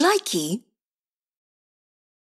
Likey